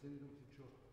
Presidente dell'ufficio